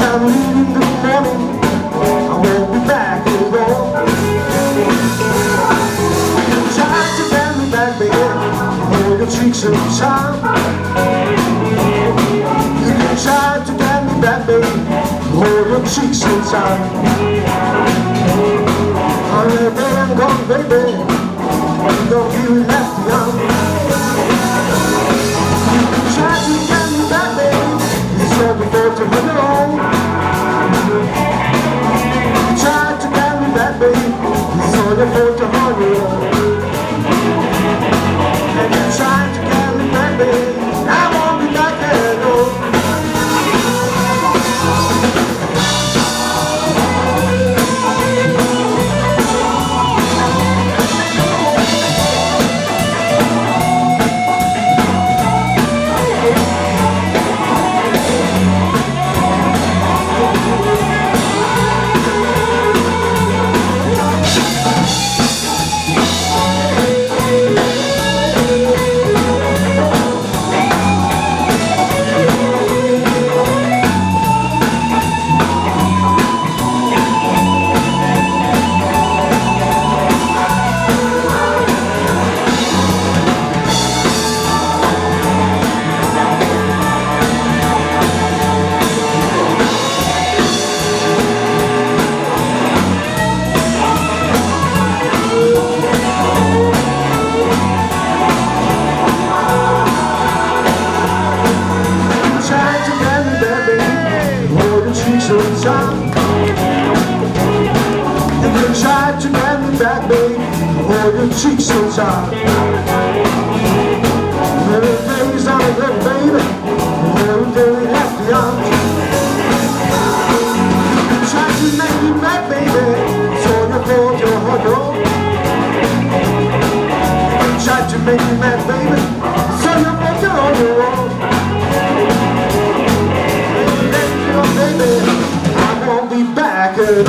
I'm leaving the morning, I won't be back at all. Time to bend me back, baby, where the cheeks in time. You can try to get me back, baby, Hold your cheeks in time. I'm never gone, baby, don't you All before to run time. And you tried to get me back, baby. Hold oh, your cheeks on time. Everything's on a good, baby. Everything left beyond. You tried to make me back, baby. So you your heart. You tried to make me mad, baby. Baby,